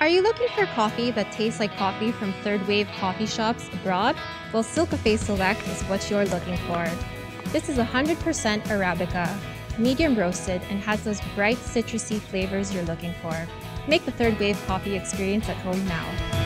Are you looking for coffee that tastes like coffee from third wave coffee shops abroad? Well, Silcafe Select is what you're looking for. This is 100% Arabica, medium roasted, and has those bright citrusy flavors you're looking for. Make the third wave coffee experience at home now.